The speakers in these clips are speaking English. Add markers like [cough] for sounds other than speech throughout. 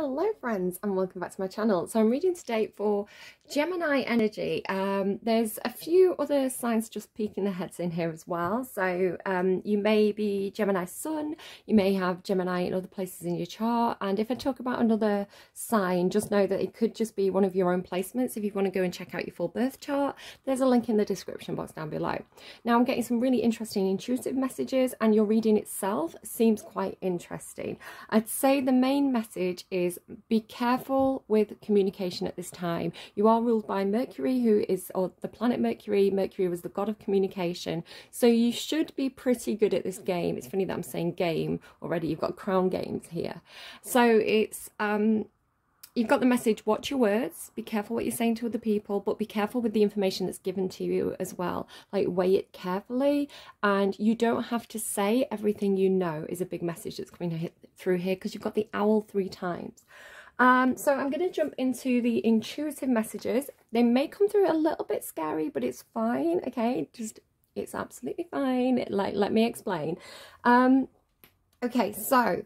Hello friends and welcome back to my channel. So I'm reading today for Gemini energy. Um, there's a few other signs just peeking their heads in here as well. So um, you may be Gemini sun, you may have Gemini in other places in your chart. And if I talk about another sign, just know that it could just be one of your own placements. If you want to go and check out your full birth chart, there's a link in the description box down below. Now I'm getting some really interesting intuitive messages and your reading itself seems quite interesting. I'd say the main message is be careful with communication at this time. You are ruled by Mercury, who is, or the planet Mercury. Mercury was the god of communication. So you should be pretty good at this game. It's funny that I'm saying game already. You've got crown games here. So it's, um, you've got the message watch your words be careful what you're saying to other people but be careful with the information that's given to you as well like weigh it carefully and you don't have to say everything you know is a big message that's coming through here because you've got the owl three times um, so I'm going to jump into the intuitive messages. They may come through a little bit scary, but it's fine, okay? Just, it's absolutely fine. Like, let me explain. Um, okay, so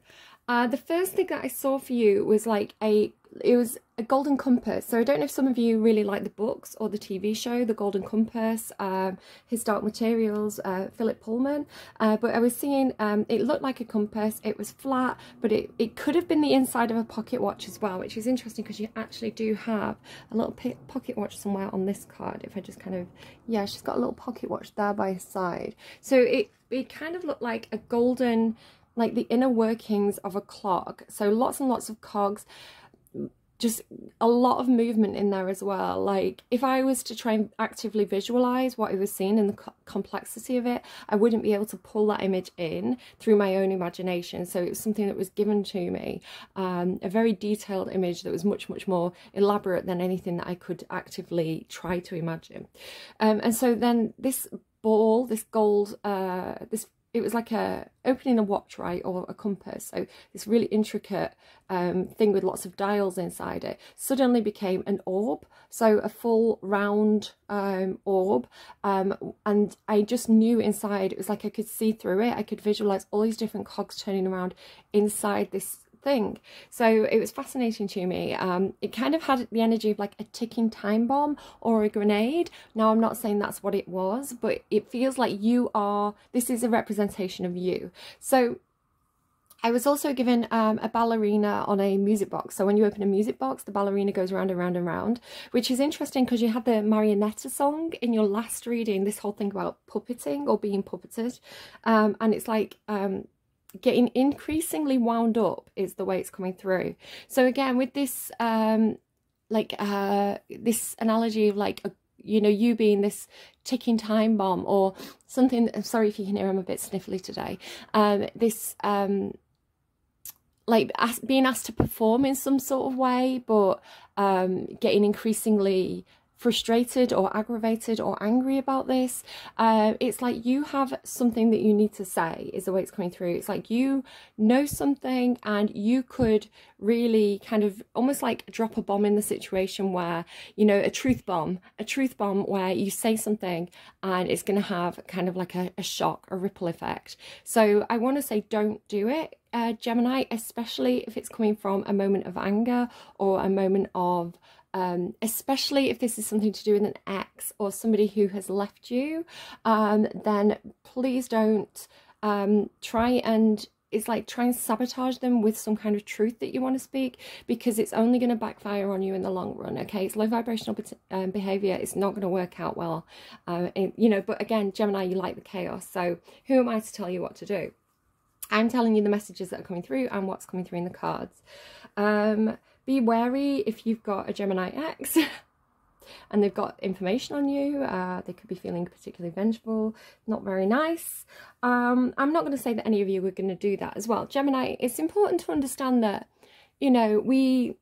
uh, the first thing that I saw for you was like a it was a golden compass. So i don't know if some of you really like the books or the tv show the golden compass um, his dark materials uh, philip pullman. Uh, but i was seeing um, it looked like a compass. It was flat but it, it could have been the inside of a pocket watch as well which is interesting because you actually do have a little pocket watch somewhere on this card if i just kind of yeah she's got a little pocket watch there by her side. So it it kind of looked like a golden like the inner workings of a clock. So lots and lots of cogs just a lot of movement in there as well. Like if I was to try and actively visualize what I was seeing and the co complexity of it, I wouldn't be able to pull that image in through my own imagination. So it was something that was given to me, um, a very detailed image that was much, much more elaborate than anything that I could actively try to imagine. Um, and so then this ball, this gold, uh, this it was like a opening a watch right or a compass. So this really intricate um, thing with lots of dials inside it suddenly became an orb. So a full round um, orb um, and I just knew inside it was like I could see through it. I could visualize all these different cogs turning around inside this thing. So it was fascinating to me. Um, it kind of had the energy of like a ticking time bomb or a grenade. Now, I'm not saying that's what it was, but it feels like you are, this is a representation of you. So I was also given um, a ballerina on a music box. So when you open a music box, the ballerina goes round and round and round, which is interesting because you had the Marionetta song in your last reading, this whole thing about puppeting or being puppeted. Um, and it's like um, getting increasingly wound up is the way it's coming through. So again, with this, um, like uh, this analogy of like, a, you know, you being this ticking time bomb or something, I'm sorry if you can hear I'm a bit sniffly today, um, this, um, like being asked to perform in some sort of way, but um, getting increasingly frustrated or aggravated or angry about this. Uh, it's like you have something that you need to say is the way it's coming through. It's like you know something and you could really kind of almost like drop a bomb in the situation where, you know, a truth bomb, a truth bomb where you say something and it's going to have kind of like a, a shock, a ripple effect. So I want to say don't do it. Uh, Gemini, especially if it's coming from a moment of anger or a moment of um, especially if this is something to do with an ex or somebody who has left you, um, then please don't um, try and it's like try and sabotage them with some kind of truth that you want to speak because it's only going to backfire on you in the long run okay? It's low vibrational um, behavior it's not going to work out well uh, you know but again gemini you like the chaos so who am i to tell you what to do? I'm telling you the messages that are coming through and what's coming through in the cards. Um be wary if you've got a Gemini X [laughs] and they've got information on you. Uh, they could be feeling particularly vengeful, not very nice. Um, I'm not going to say that any of you are going to do that as well. Gemini, it's important to understand that, you know, we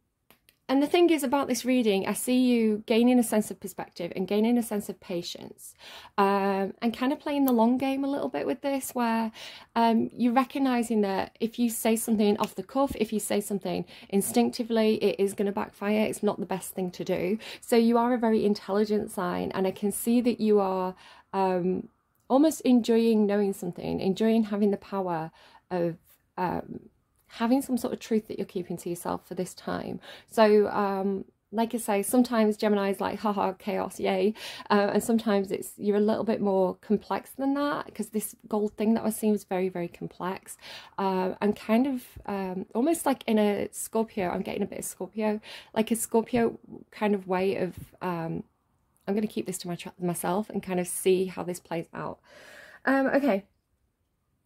and the thing is about this reading, I see you gaining a sense of perspective and gaining a sense of patience um, and kind of playing the long game a little bit with this where um, you're recognizing that if you say something off the cuff, if you say something instinctively, it is going to backfire. It's not the best thing to do. So you are a very intelligent sign and I can see that you are um, almost enjoying knowing something, enjoying having the power of um, having some sort of truth that you're keeping to yourself for this time. So um, like I say, sometimes Gemini is like, haha, chaos, yay. Uh, and sometimes it's you're a little bit more complex than that because this gold thing that I was seeing was very, very complex. Uh, and kind of um, almost like in a Scorpio, I'm getting a bit of Scorpio, like a Scorpio kind of way of, um, I'm going to keep this to my myself and kind of see how this plays out. Um, okay,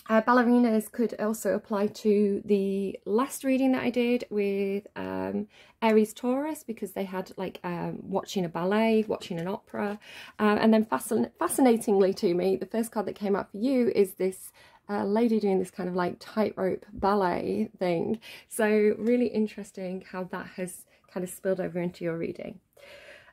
uh, ballerinas could also apply to the last reading that I did with um, Aries Taurus because they had like um, watching a ballet, watching an opera. Um, and then fascin fascinatingly to me, the first card that came up for you is this uh, lady doing this kind of like tightrope ballet thing. So really interesting how that has kind of spilled over into your reading.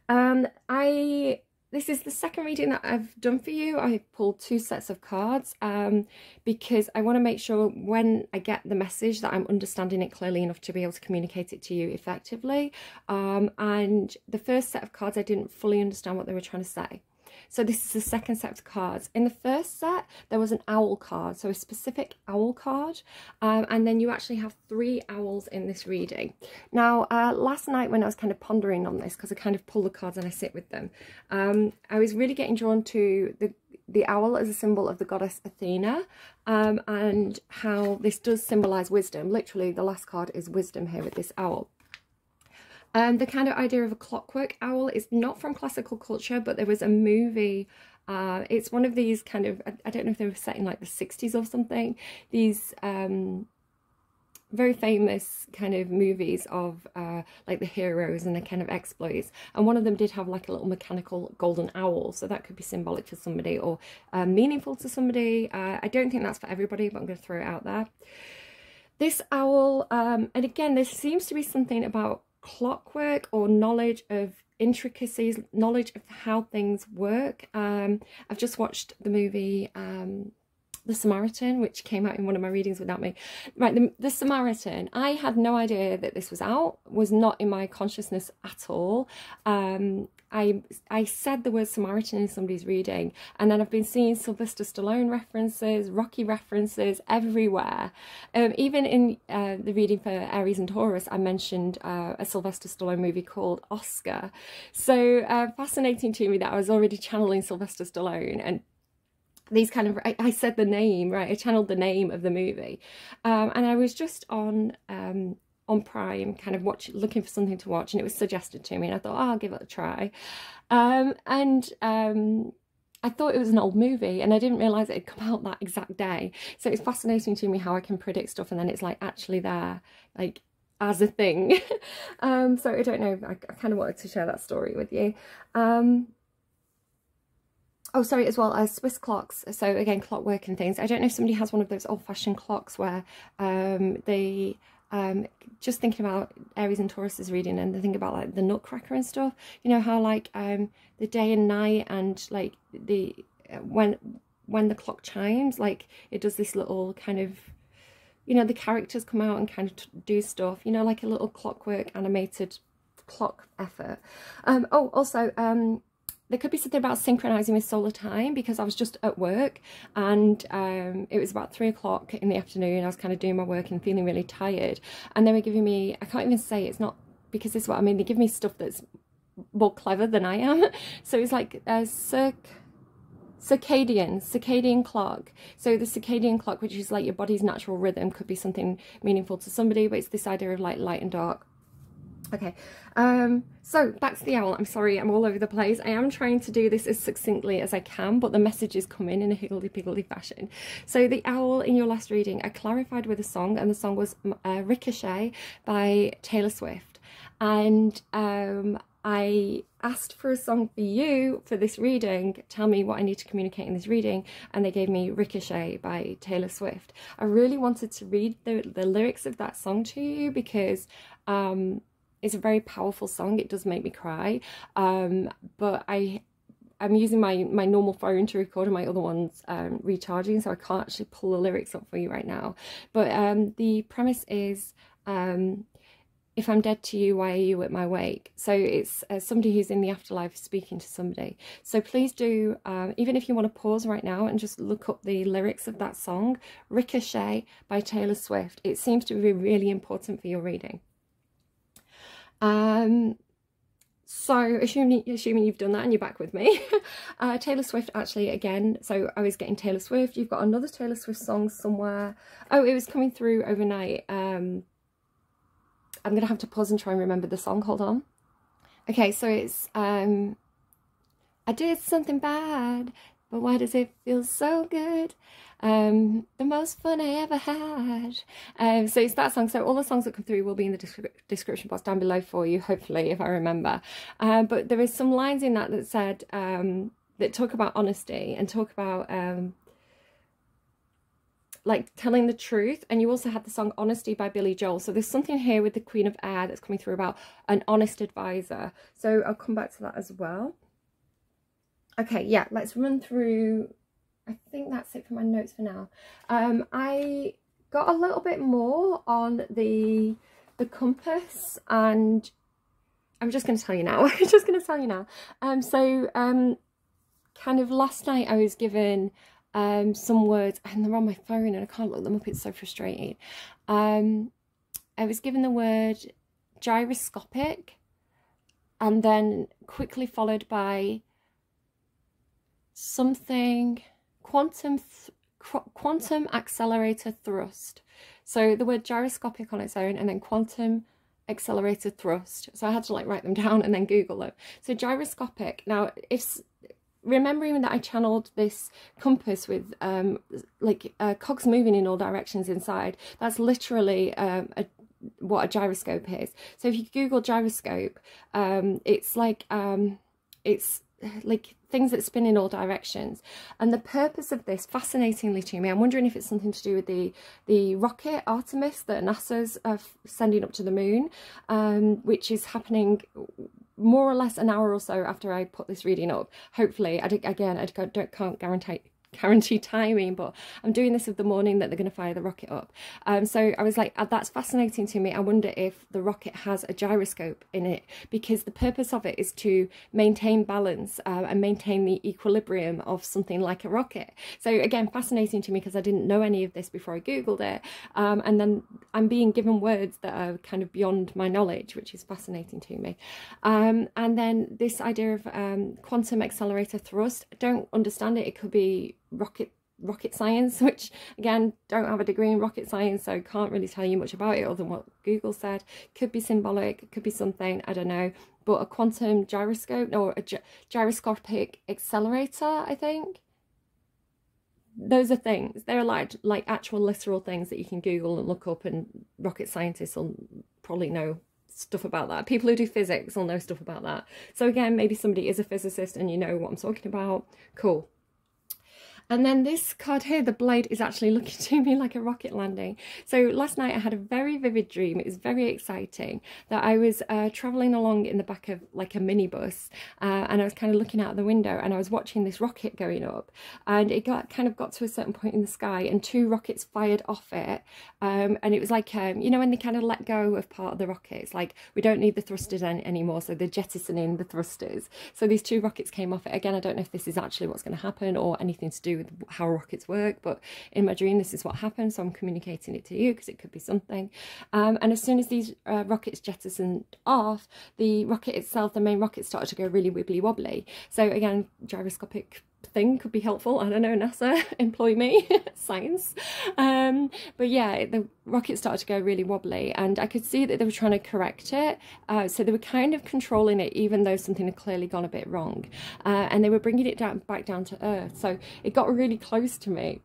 Um, I this is the second reading that I've done for you. I pulled two sets of cards um, because I want to make sure when I get the message that I'm understanding it clearly enough to be able to communicate it to you effectively. Um, and the first set of cards, I didn't fully understand what they were trying to say. So this is the second set of cards. In the first set, there was an owl card, so a specific owl card. Um, and then you actually have three owls in this reading. Now, uh, last night when I was kind of pondering on this, because I kind of pull the cards and I sit with them, um, I was really getting drawn to the the owl as a symbol of the goddess Athena um, and how this does symbolize wisdom. Literally, the last card is wisdom here with this owl. Um, the kind of idea of a clockwork owl is not from classical culture, but there was a movie. Uh, it's one of these kind of, I, I, don't know if they were set in like the 60s or something. These um, very famous kind of movies of uh, like the heroes and the kind of exploits. And one of them did have like a little mechanical golden owl. So that could be symbolic to somebody or uh, meaningful to somebody. Uh, I don't think that's for everybody, but I'm going to throw it out there. This owl, um, and again, there seems to be something about clockwork or knowledge of intricacies, knowledge of how things work. Um, I've just watched the movie um, The Samaritan, which came out in one of my readings without me. Right, the, the Samaritan, I had no idea that this was out, was not in my consciousness at all. Um, I I said the word Samaritan in somebody's reading, and then I've been seeing Sylvester Stallone references, Rocky references everywhere. Um, even in uh, the reading for Aries and Taurus, I mentioned uh, a Sylvester Stallone movie called Oscar. So uh, fascinating to me that I was already channeling Sylvester Stallone and these kind of I, I, said the name right i channeled the name of the movie um, and i was just on um, on Prime, kind of watch, looking for something to watch, and it was suggested to me, and I thought, oh, I'll give it a try. Um, and um, I thought it was an old movie, and I didn't realise it had come out that exact day. So it's fascinating to me how I can predict stuff, and then it's like actually there, like as a thing. [laughs] um, so I don't know, I, I kind of wanted to share that story with you. Um, oh sorry as well as swiss clocks so again clockwork and things i don't know if somebody has one of those old-fashioned clocks where um they um, just thinking about Aries and Taurus's reading and the thing about like the nutcracker and stuff, you know, how like um, the day and night and like the, uh, when, when the clock chimes, like it does this little kind of, you know, the characters come out and kind of do stuff, you know, like a little clockwork animated clock effort. Um, oh, also, um, there could be something about synchronizing with solar time because I was just at work and um, it was about three o'clock in the afternoon. I was kind of doing my work and feeling really tired. And they were giving me, I can't even say it's not because this is what I mean. They give me stuff that's more clever than I am. [laughs] So it's like a circ circadian circadian clock so the circadian clock which is like your body's natural rhythm could be something meaningful to somebody but it's this idea of like light and dark Okay, um, so back to the owl. I'm sorry, I'm all over the place. I am trying to do this as succinctly as I can, but the messages come in in a higgledy-piggledy fashion. So the owl in your last reading, I clarified with a song, and the song was uh, Ricochet by Taylor Swift. And um, I asked for a song for you for this reading. Tell me what I need to communicate in this reading. And they gave me Ricochet by Taylor Swift. I really wanted to read the, the lyrics of that song to you because um, it's a very powerful song. It does make me cry. Um, but I I'm using my, my normal phone to record and my other one's um, recharging, so I can't actually pull the lyrics up for you right now. But um, the premise is um, if I'm dead to you, why are you at my wake? So it's uh, somebody who's in the afterlife speaking to somebody. So please do, um, even if you want to pause right now and just look up the lyrics of that song, Ricochet by Taylor Swift. It seems to be really important for your reading. Um, so assuming, assuming you've done that and you're back with me, [laughs] uh, Taylor Swift actually again, so I was getting Taylor Swift, you've got another Taylor Swift song somewhere. Oh, it was coming through overnight. Um, I'm going to have to pause and try and remember the song, hold on. Okay, so it's, um, I did something bad, but why does it feel so good? Um, the most fun I ever had. Um, so it's that song. So all the songs that come through will be in the descri description box down below for you, hopefully, if I remember. Um, but there is some lines in that that said, um, that talk about honesty and talk about um, like telling the truth and you also had the song honesty by billy joel so there's something here with the queen of air that's coming through about an honest advisor so i'll come back to that as well okay yeah let's run through i think that's it for my notes for now. Um i got a little bit more on the the compass and i'm just going to tell you now [laughs] i'm just going to tell you now. Um so um kind of last night i was given um some words and they're on my phone and i can't look them up it's so frustrating. Um i was given the word gyroscopic and then quickly followed by something quantum quantum accelerator thrust. So the word gyroscopic on its own and then quantum accelerator thrust. So I had to like write them [laughs] down and then Google them. So gyroscopic. Now, if remembering that I channeled this compass with um, like uh, cogs moving in all directions inside, that's literally um, a, what a gyroscope is. So if you Google gyroscope, um, it's like, um, it's like things that spin in all directions. And the purpose of this fascinatingly to me i'm wondering if it's something to do with the the rocket artemis that nasa's uh, sending up to the moon um, which is happening more or less an hour or so after i put this reading up. Hopefully I, again i don't, can't guarantee guarantee timing, but I'm doing this of the morning that they're going to fire the rocket up. Um, so I was like, uh, that's fascinating to me. I wonder if the rocket has a gyroscope in it because the purpose of it is to maintain balance uh, and maintain the equilibrium of something like a rocket. So again, fascinating to me because I didn't know any of this before I Googled it. Um, and then I'm being given words that are kind of beyond my knowledge, which is fascinating to me. Um, and then this idea of um, quantum accelerator thrust, I don't understand it. It could be rocket rocket science, [laughs] which again, don't have a degree in rocket science, so can't really tell you much about it other than what Google said. Could be symbolic, could be something, I don't know. But a quantum gyroscope or a gy gyroscopic accelerator, I think. Those are things. They're like like actual literal things that you can Google and look up, and rocket scientists will probably know stuff about that. People who do physics will know stuff about that. So again, maybe somebody is a physicist and you know what I'm talking about. Cool. And then this card here, the blade is actually [laughs] looking to me like a rocket landing. So last night I had a very vivid dream. It was very exciting that I was uh, traveling along in the back of like a minibus uh, and I was kind of looking out the window and I was watching this rocket going up and it got kind of got to a certain point in the sky and two rockets fired off it. Um, and it was like, um, you know, when they kind of let go of part of the rockets, like we don't need the thrusters any anymore. So they're jettisoning the thrusters. So these two rockets came off it. Again, I don't know if this is actually what's going to happen or anything to do with how rockets work, but in my dream, this is what happened. So I'm communicating it to you because it could be something. Um, and as soon as these uh, rockets jettisoned off, the rocket itself, the main rocket started to go really wibbly wobbly. So again, gyroscopic thing could be helpful. I don't know, NASA, [laughs] employ me, [laughs] science. Um, but yeah, the rocket started to go really wobbly and I could see that they were trying to correct it. Uh, so they were kind of controlling it even though something had clearly gone a bit wrong. Uh, and they were bringing it down back down to earth. So it got really close to me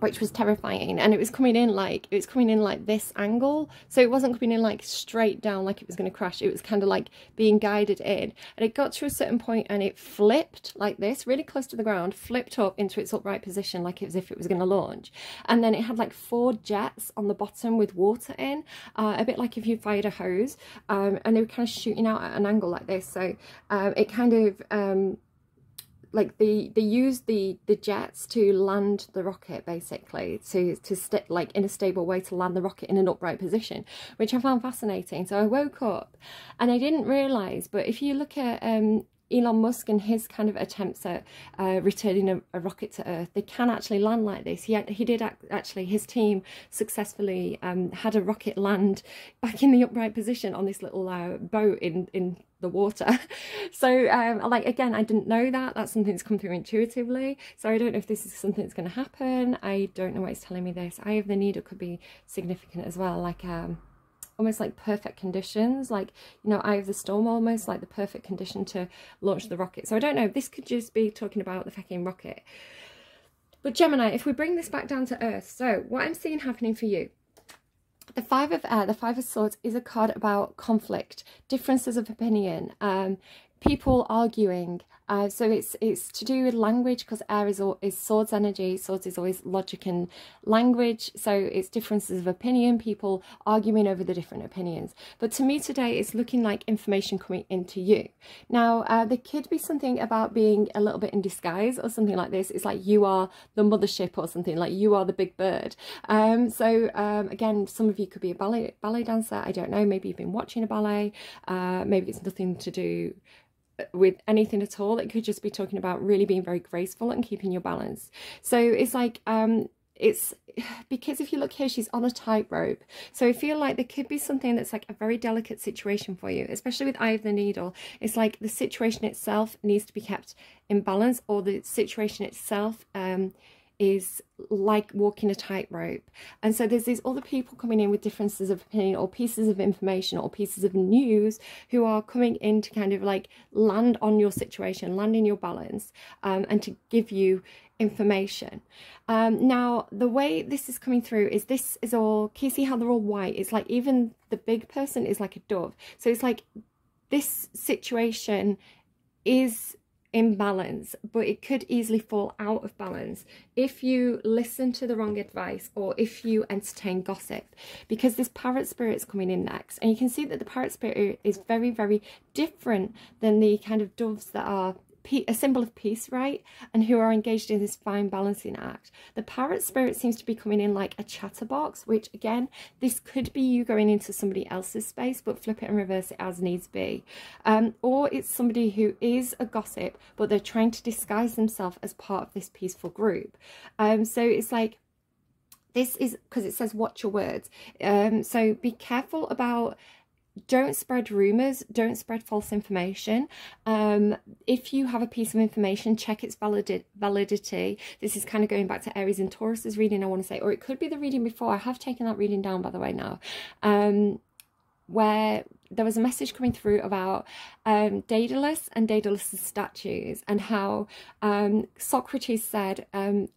which was terrifying. And it was coming in like it was coming in like this angle. So it wasn't coming in like straight down like it was going to crash. It was kind of like being guided in. And it got to a certain point and it flipped like this really close to the ground flipped up into its upright position like as if it was going to launch. And then it had like four jets on the bottom with water in uh, a bit like if you fired a hose um, and they were kind of shooting out at an angle like this. So um, it kind of um, like they they use the the jets to land the rocket basically to to st- like in a stable way to land the rocket in an upright position which i found fascinating. So i woke up and i didn't realize but if you look at um Elon Musk and his kind of attempts at uh, returning a, a, rocket to Earth, they can actually land like this. He, he did actually his team successfully um, had a rocket land back in the upright position on this little uh, boat in in the water. [laughs] so um, like again, I didn't know that. That's something that's come through intuitively. So I don't know if this is something that's going to happen. I don't know why it's telling me this. Eye of the needle could be significant as well. Like um, almost like perfect conditions, like, you know, eye of the storm almost, like the perfect condition to launch the rocket. So I don't know, this could just be talking about the fucking rocket. But Gemini, if we bring this back down to Earth, so what I'm seeing happening for you, the Five of Air, the Five of Swords, is a card about conflict, differences of opinion, um, people arguing, uh, so it's it's to do with language because air is, is swords energy. Swords is always logic and language. So it's differences of opinion, people arguing over the different opinions. But to me today, it's looking like information coming into you. Now, uh, there could be something about being a little bit in disguise or something like this. It's like you are the mothership or something, like you are the big bird. Um, so um, again, some of you could be a ballet, ballet dancer. I don't know. Maybe you've been watching a ballet. Uh, maybe it's nothing to do with anything at all. It could just be talking about really being very graceful and keeping your balance. So it's like, um, it's [sighs] because if you look here, she's on a tightrope. So I feel like there could be something that's like a very delicate situation for you, especially with Eye of the Needle. It's like the situation itself needs to be kept in balance or the situation itself um, is like walking a tightrope. And so there's these other people coming in with differences of opinion or pieces of information or pieces of news who are coming in to kind of like land on your situation, land in your balance, um, and to give you information. Um, now, the way this is coming through is this is all, can you see how they're all white? It's like even the big person is like a dove. So it's like this situation is in balance, but it could easily fall out of balance if you listen to the wrong advice or if you entertain gossip. Because this parrot spirit is coming in next and you can see that the parrot spirit is very very different than the kind of doves that are a symbol of peace, right? And who are engaged in this fine balancing act. The parrot spirit seems to be coming in like a chatterbox, which again, this could be you going into somebody else's space, but flip it and reverse it as needs be. Um, or it's somebody who is a gossip, but they're trying to disguise themselves as part of this peaceful group. Um, so it's like, this is because it says watch your words. Um, so be careful about don't spread rumors don't spread false information. Um, if you have a piece of information check its valid validity. This is kind of going back to aries and taurus's reading i want to say or it could be the reading before. I have taken that reading down by the way now. Um, where there was a message coming through about um, Daedalus and Daedalus's statues and how um, Socrates said um,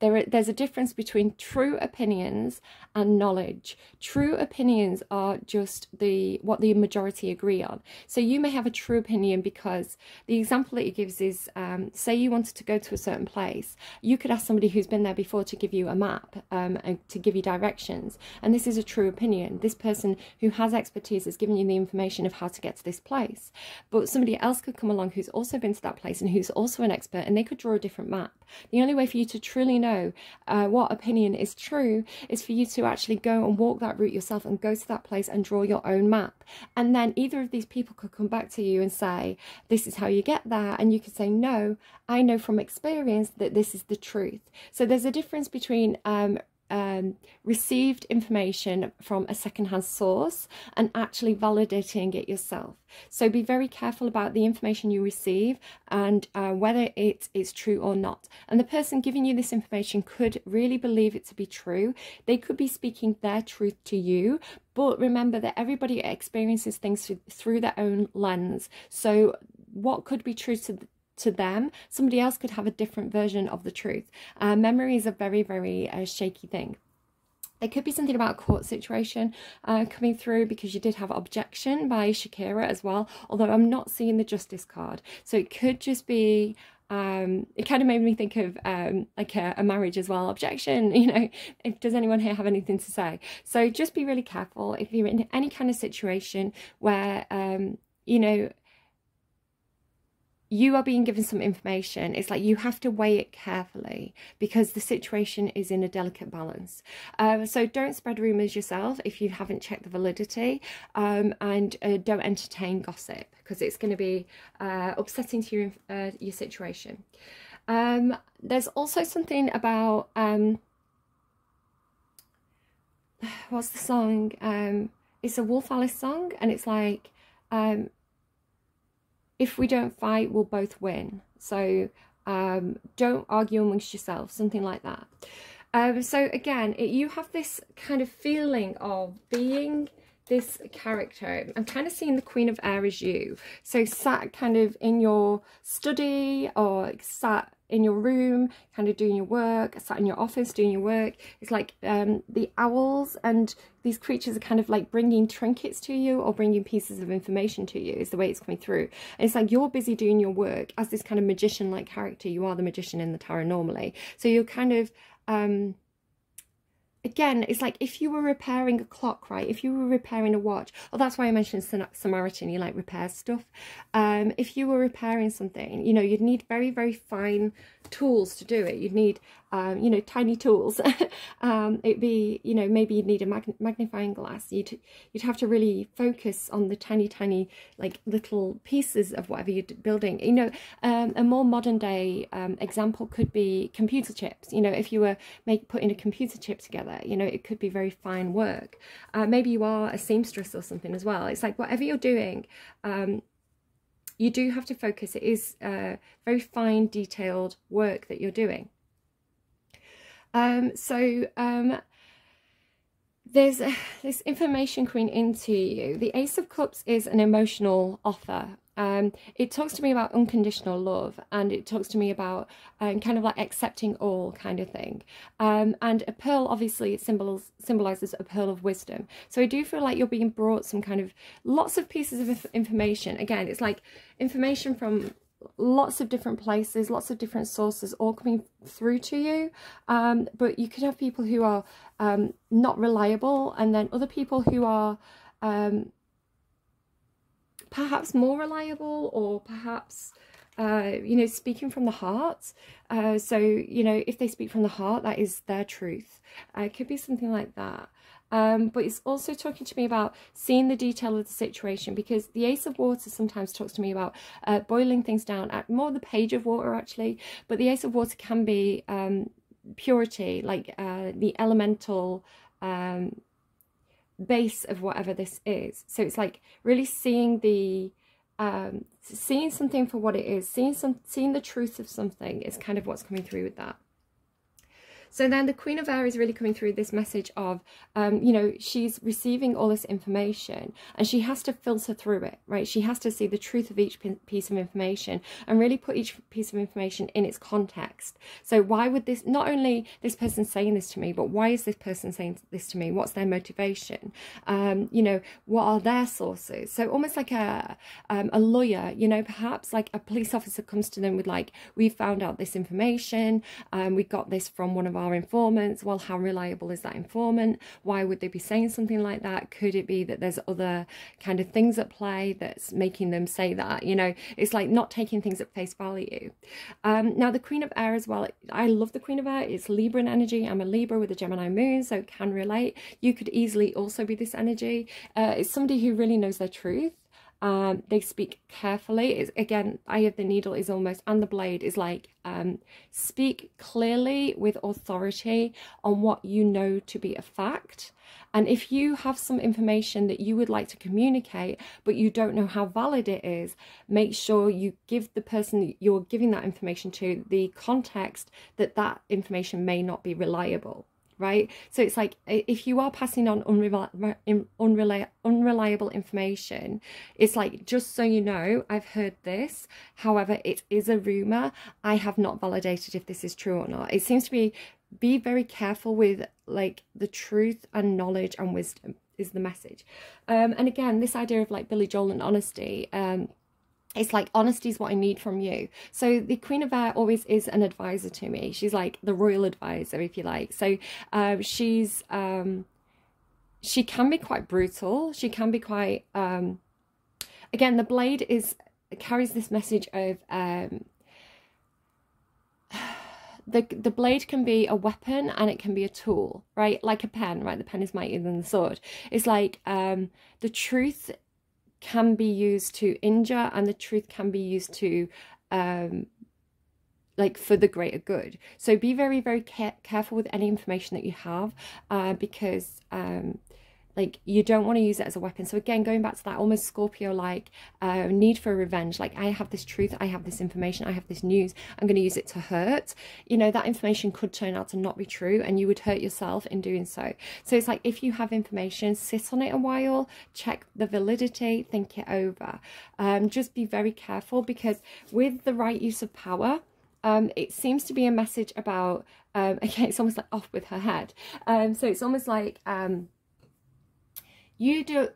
there, there's a difference between true opinions and knowledge. True opinions are just the what the majority agree on. So you may have a true opinion because the example that he gives is, um, say you wanted to go to a certain place, you could ask somebody who's been there before to give you a map um, and to give you directions. And this is a true opinion. This person who has expertise has given you the information of how to get to this place. But somebody else could come along who's also been to that place and who's also an expert and they could draw a different map. The only way for you to truly know know uh, what opinion is true is for you to actually go and walk that route yourself and go to that place and draw your own map. And then either of these people could come back to you and say, this is how you get there. And you could say, no, I know from experience that this is the truth. So there's a difference between um, um, received information from a secondhand source and actually validating it yourself. So be very careful about the information you receive and uh, whether it is true or not. And the person giving you this information could really believe it to be true. They could be speaking their truth to you, but remember that everybody experiences things through their own lens. So what could be true to to them, somebody else could have a different version of the truth. Uh, memory is a very, very uh, shaky thing. It could be something about a court situation uh, coming through because you did have objection by Shakira as well, although I'm not seeing the justice card. So it could just be um, it kind of made me think of um, like a, a, marriage as well. Objection, [laughs] you know, if does anyone here have anything to say? So just be really careful if you're in any kind of situation where, um, you know, you are being given some information. It's like you have to weigh it carefully because the situation is in a delicate balance. Um, so don't spread rumours yourself if you haven't checked the validity um, and uh, don't entertain gossip because it's going to be uh, upsetting to your, uh, your situation. Um, there's also something about, um, [sighs] what's the song? Um, it's a Wolf Alice song and it's like, um, if we don't fight, we'll both win. So um, don't argue amongst yourselves, something like that. Um, so again, it, you have this kind of feeling of being this character. I'm kind of seeing the Queen of Air as you. So sat kind of in your study or sat in your room, kind of doing your work, sat in your office doing your work. It's like um, the owls and these creatures are kind of like bringing trinkets to you or bringing pieces of information to you is the way it's coming through. And it's like you're busy doing your work as this kind of magician-like character. You are the magician in the tarot normally. So you're kind of... Um, again, it's like if you were repairing a clock, right? If you were repairing a watch, oh, that's why I mentioned Samaritan, you like repair stuff. Um, if you were repairing something, you know, you'd need very, very fine tools to do it. You'd need, um, you know, tiny tools. [laughs] um, it'd be, you know, maybe you'd need a mag magnifying glass. You'd, you'd have to really focus on the tiny, tiny, like little pieces of whatever you're building. You know, um, a more modern day um, example could be computer chips. You know, if you were make putting a computer chip together, you know, it could be very fine work. Uh, maybe you are a seamstress or something as well. It's like whatever you're doing, um, you do have to focus. It is uh, very fine, detailed work that you're doing. Um, so um, there's [sighs] this information coming into you. The Ace of Cups is an emotional offer. Um, it talks to me about unconditional love and it talks to me about um, kind of like accepting all kind of thing. Um, and a pearl obviously symbols, symbolizes a pearl of wisdom. So I do feel like you're being brought some kind of lots of pieces of information. Again, it's like information from lots of different places, lots of different sources all coming through to you. Um, but you could have people who are um, not reliable and then other people who are um, perhaps more reliable or perhaps uh, you know, speaking from the heart. Uh, so, you know, if they speak from the heart, that is their truth. Uh, it could be something like that. Um, but it's also talking to me about seeing the detail of the situation because the Ace of Water sometimes talks to me about uh, boiling things down at more the page of water actually. But the Ace of Water can be um, purity, like uh, the elemental um, base of whatever this is. So it's like really seeing the um, seeing something for what it is, seeing some seeing the truth of something is kind of what's coming through with that. So then the Queen of Air is really coming through this message of, um, you know, she's receiving all this information and she has to filter through it, right? She has to see the truth of each piece of information and really put each piece of information in its context. So why would this, not only this person saying this to me, but why is this person saying this to me? What's their motivation? Um, you know, what are their sources? So almost like a, um, a lawyer, you know, perhaps like a police officer comes to them with like, we found out this information, um, we got this from one of our informants. Well, how reliable is that informant? Why would they be saying something like that? Could it be that there's other kind of things at play that's making them say that? You know, it's like not taking things at face value. Um, now, the Queen of Air as well, I love the Queen of Air. It's Libra energy. I'm a Libra with a Gemini moon, so it can relate. You could easily also be this energy. Uh, it's somebody who really knows their truth. Um, they speak carefully. It's, again, Eye of the Needle is almost, and the Blade is like, um, speak clearly with authority on what you know to be a fact. And if you have some information that you would like to communicate, but you don't know how valid it is, make sure you give the person you're giving that information to the context that that information may not be reliable right? So it's like if you are passing on unreli unreliable information, it's like, just so you know, I've heard this. However, it is a rumour. I have not validated if this is true or not. It seems to be, be very careful with like the truth and knowledge and wisdom is the message. Um, and again, this idea of like Billy Joel and honesty, um, it's like honesty is what I need from you. So the Queen of Air always is an advisor to me. She's like the royal advisor, if you like. So um, she's um, she can be quite brutal. She can be quite um, again. The blade is carries this message of um, [sighs] the the blade can be a weapon and it can be a tool, right? Like a pen, right? The pen is mightier than the sword. It's like um, the truth can be used to injure and the truth can be used to um, like for the greater good. So be very, very care careful with any information that you have uh, because um, like you don't want to use it as a weapon. So again going back to that almost scorpio like uh, need for revenge. Like i have this truth i have this information i have this news. I'm going to use it to hurt. You know that information could turn out to not be true and you would hurt yourself in doing so. So it's like if you have information sit on it a while check the validity think it over. Um, just be very careful because with the right use of power um, it seems to be a message about um, [laughs] it's almost like off with her head. Um, so it's almost like um, you do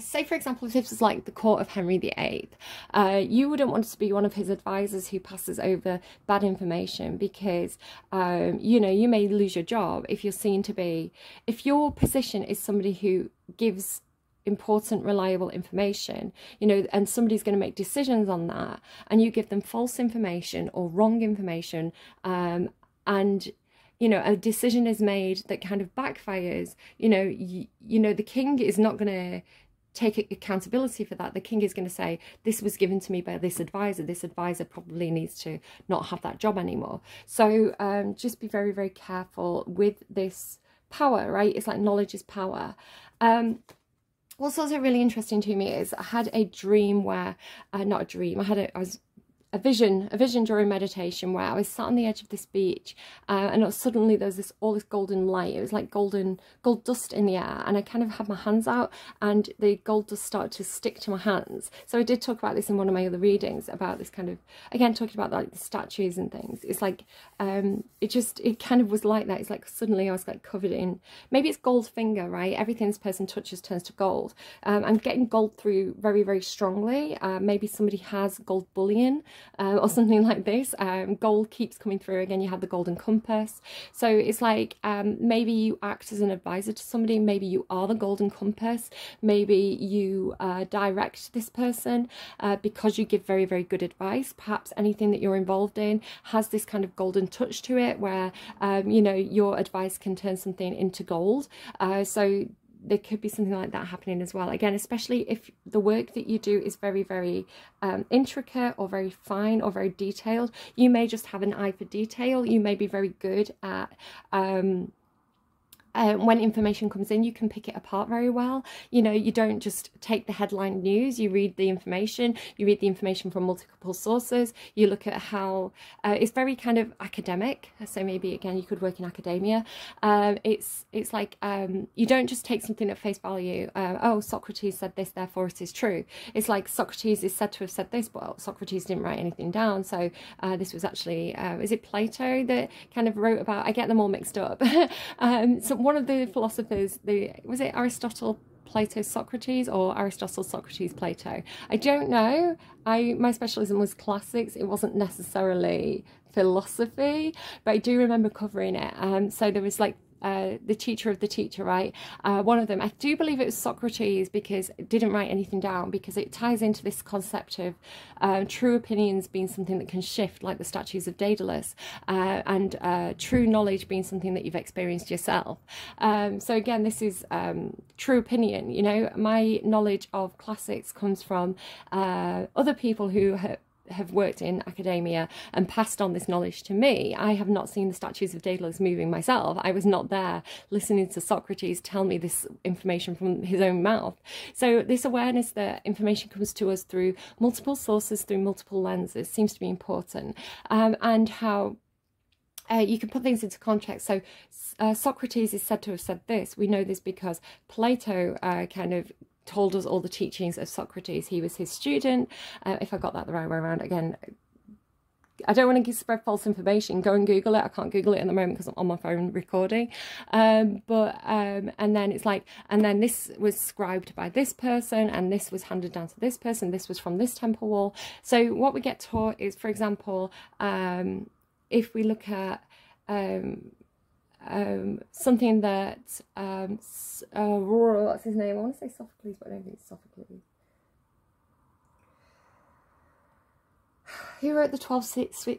say for example if this was like the court of henry viii uh, you wouldn't want to be one of his advisors who passes over bad information because um, you know you may lose your job if you're seen to be if your position is somebody who gives important reliable information you know and somebody's going to make decisions on that and you give them false information or wrong information um, and you know a decision is made that kind of backfires you know you, you know the king is not going to take accountability for that. The king is going to say this was given to me by this advisor this advisor probably needs to not have that job anymore. So um, just be very very careful with this power right? It's like knowledge is power. Um, what's also really interesting to me is I had a dream where, uh, not a dream, I had a, I was a vision, a vision during meditation where I was sat on the edge of this beach uh, and suddenly there was this all this golden light. It was like golden gold dust in the air and I kind of had my hands out and the gold dust started to stick to my hands. So I did talk about this in one of my other readings about this kind of, again, talking about like the statues and things. It's like, um, it just, it kind of was like that. It's like suddenly I was like covered in, maybe it's Goldfinger, right? Everything this person touches turns to gold. Um, I'm getting gold through very, very strongly. Uh, maybe somebody has gold bullion um, or something like this. Um, gold keeps coming through. Again, you have the golden compass. So it's like um, maybe you act as an advisor to somebody. Maybe you are the golden compass. Maybe you uh, direct this person uh, because you give very, very good advice. Perhaps anything that you're involved in has this kind of golden touch to it where, um, you know, your advice can turn something into gold. Uh, so there could be something like that happening as well. Again, especially if the work that you do is very, very um, intricate or very fine or very detailed. You may just have an eye for detail. You may be very good at um, uh, when information comes in, you can pick it apart very well. You know, you don't just take the headline news, you read the information, you read the information from multiple sources, you look at how uh, it's very kind of academic. So maybe again, you could work in academia. Um, it's it's like um, you don't just take something at face value. Uh, oh, Socrates said this, therefore it is true. It's like Socrates is said to have said this, but Socrates didn't write anything down. So uh, this was actually, uh, is it Plato that kind of wrote about, I get them all mixed up. [laughs] um, so one of the philosophers, the was it Aristotle, Plato, Socrates, or Aristotle, Socrates, Plato? I don't know. I my specialism was classics. It wasn't necessarily philosophy, but I do remember covering it. Um, so there was like uh, the teacher of the teacher, right? Uh, one of them, I do believe it was Socrates because it didn't write anything down because it ties into this concept of uh, true opinions being something that can shift, like the statues of Daedalus, uh, and uh, true knowledge being something that you've experienced yourself. Um, so again, this is um, true opinion. You know, my knowledge of classics comes from other people who have have worked in academia and passed on this knowledge to me. I have not seen the statues of Daedalus moving myself. I was not there listening to Socrates tell me this information from his own mouth. So this awareness that information comes to us through multiple sources, through multiple lenses seems to be important. Um, and how uh, you can put things into context. So uh, Socrates is said to have said this. We know this because Plato uh, kind of told us all the teachings of Socrates. He was his student. Uh, if I got that the right way around, again, I don't want to spread false information. Go and Google it. I can't Google it at the moment because I'm on my phone recording. Um, but um, and then it's like, and then this was scribed by this person, and this was handed down to this person. This was from this temple wall. So what we get taught is, for example, um, if we look at um, um, something that um, uh, what's his name? I want to say Sophocles, but I don't think it's Sophocles. Who wrote the 12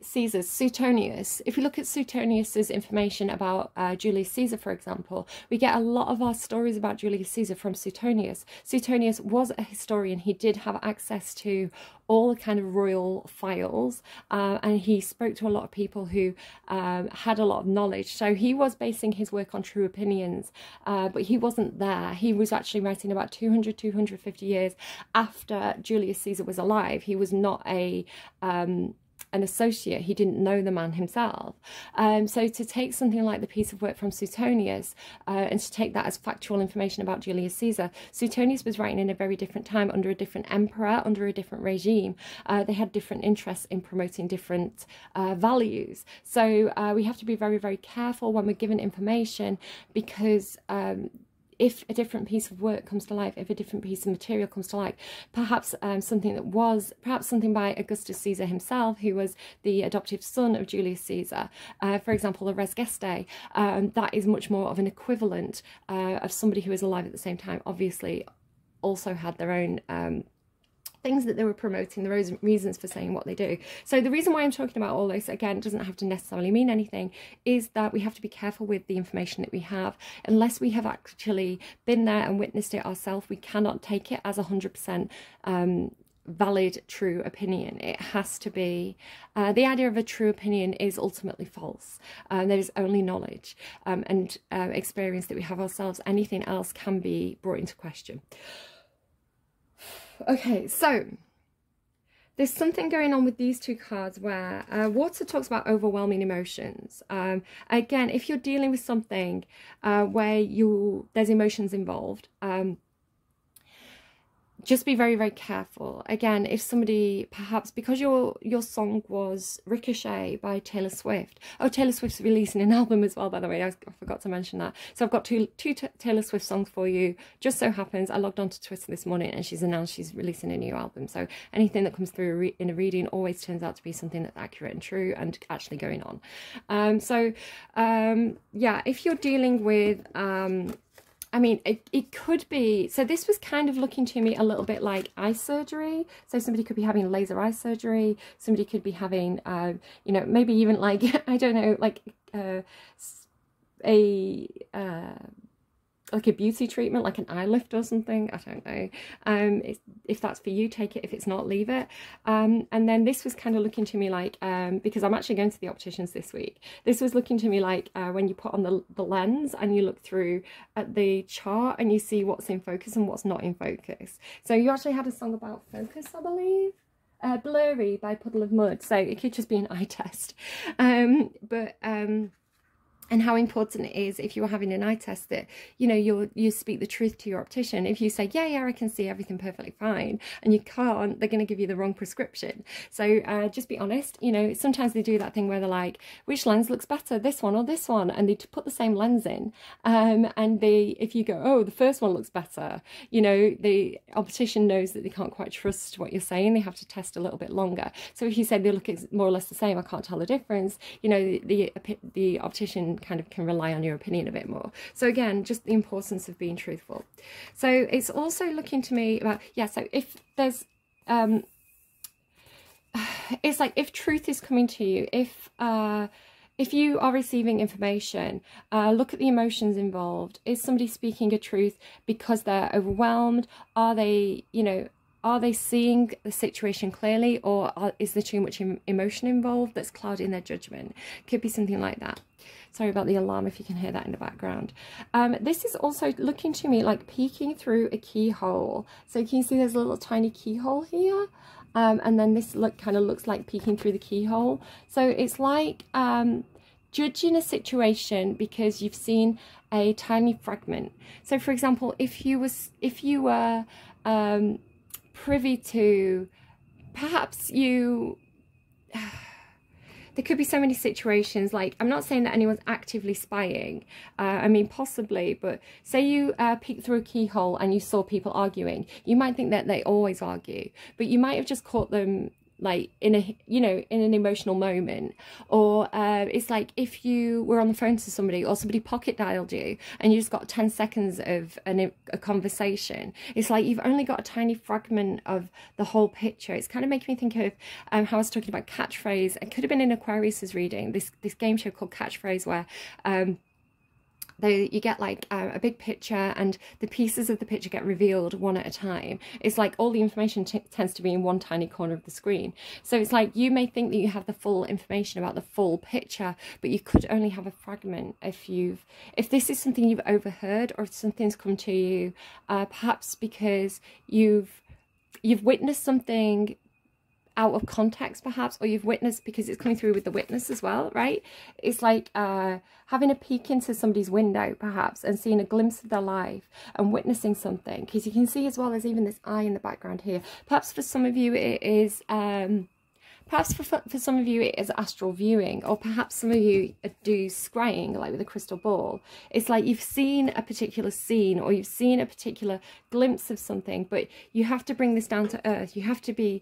Caesars? Suetonius. If you look at Suetonius's information about uh, Julius Caesar, for example, we get a lot of our stories about Julius Caesar from Suetonius. Suetonius was a historian. He did have access to all the kind of royal files uh, and he spoke to a lot of people who um, had a lot of knowledge. So he was basing his work on true opinions, uh, but he wasn't there. He was actually writing about 200, 250 years after Julius Caesar was alive. He was not a um, an associate. He didn't know the man himself. Um, so to take something like the piece of work from Suetonius uh, and to take that as factual information about Julius Caesar, Suetonius was writing in a very different time under a different emperor, under a different regime. Uh, they had different interests in promoting different uh, values. So uh, we have to be very, very careful when we're given information because um, if a different piece of work comes to life, if a different piece of material comes to life, perhaps um, something that was, perhaps something by Augustus Caesar himself, who was the adoptive son of Julius Caesar, uh, for example, the Res Gestae, um, that is much more of an equivalent uh, of somebody who is alive at the same time, obviously also had their own um, things that they were promoting, the reasons for saying what they do. So the reason why I'm talking about all this, again, doesn't have to necessarily mean anything, is that we have to be careful with the information that we have. Unless we have actually been there and witnessed it ourselves, we cannot take it as 100% um, valid true opinion it has to be uh, the idea of a true opinion is ultimately false uh, there is only knowledge um, and uh, experience that we have ourselves anything else can be brought into question Okay, so there's something going on with these two cards where uh, water talks about overwhelming emotions. Um, again, if you're dealing with something uh, where you there's emotions involved, um, just be very very careful. Again if somebody perhaps because your your song was ricochet by taylor swift. Oh taylor swift's releasing an [laughs] album as well by the way. I, forgot to mention that. So i've got two two taylor swift songs for you. Just so happens i logged onto twitter this morning and she's announced she's releasing a new album. So anything that comes through in a reading always turns out to be something that's accurate and true and actually going on. Um so um yeah if you're dealing with um I mean, it, it could be, so this was kind of looking to me a little bit like eye surgery. So somebody could be having laser eye surgery. Somebody could be having, uh, you know, maybe even like, [laughs] I don't know, like uh, a, uh, like a beauty treatment, like an eye lift or something. I don't know. Um, if that's for you, take it. If it's not, leave it. Um, and then this was kind of looking to me like, um, because I'm actually going to the opticians this week. This was looking to me like uh, when you put on the, the lens and you look through at the chart and you see what's in focus and what's not in focus. So you actually had a song about focus, I believe. Uh, Blurry by Puddle of Mudd. So it could just be an eye [laughs] test. Um, but um, and how important it is if you're having an eye test that you know you you speak the truth to your optician. If you say yeah yeah i can see everything perfectly fine and you can't they're going to give you the wrong prescription. So uh, just be honest you know sometimes they do that thing where they're like which lens looks better this one or this one? And they put the same lens in. Um, and they if you go oh the first one looks better you know the optician knows that they can't quite trust what you're saying. They have to test a little bit longer. So if you say they look more or less the same i can't tell the difference you know the the, the optician kind of can rely on your opinion a bit more. So again, just the importance of being truthful. So it's also looking to me about, yeah, so if there's, um, [sighs] it's like if truth is coming to you, if, uh, if you are receiving information, uh, look at the emotions involved. Is somebody speaking a truth because they're overwhelmed? Are they, you know, are they seeing the situation clearly or are, is there too much emotion involved that's clouding their judgment? Could be something like that. Sorry about the alarm if you can hear that in the background. Um, this is also looking to me like peeking through a keyhole. So you can see there's a little tiny keyhole here? Um, and then this look kind of looks like peeking through the keyhole. So it's like um, judging a situation because you've seen a tiny fragment. So for example, if you was if you were um, privy to perhaps you [sighs] there could be so many situations like i'm not saying that anyone's actively spying uh, i mean possibly but say you uh, peeked through a keyhole and you saw people arguing you might think that they always argue but you might have just caught them like in a you know in an emotional moment. Or uh, it's like if you were on the phone to somebody or somebody pocket dialed you and you just got 10 seconds of an, a conversation. It's like you've only got a tiny fragment of the whole picture. It's kind of making me think of um, how I was talking about catchphrase. It could have been in Aquarius's reading this this game show called catchphrase where um, they, you get like a big picture and the pieces of the picture get revealed one at a time. It's like all the information tends to be in one tiny corner of the screen. So it's like you may think that you have the full information about the full picture, but you could only have a fragment if you've, if this is something you've overheard or if something's come to you, uh, perhaps because you've, you've witnessed something out of context perhaps or you've witnessed because it's coming through with the witness as well right it's like uh having a peek into somebody's window perhaps and seeing a glimpse of their life and witnessing something because you can see as well as even this eye in the background here perhaps for some of you it is um Perhaps for, for some of you it is astral viewing, or perhaps some of you do scrying, like with a crystal ball. It's like you've seen a particular scene or you've seen a particular glimpse of something, but you have to bring this down to earth. You have to be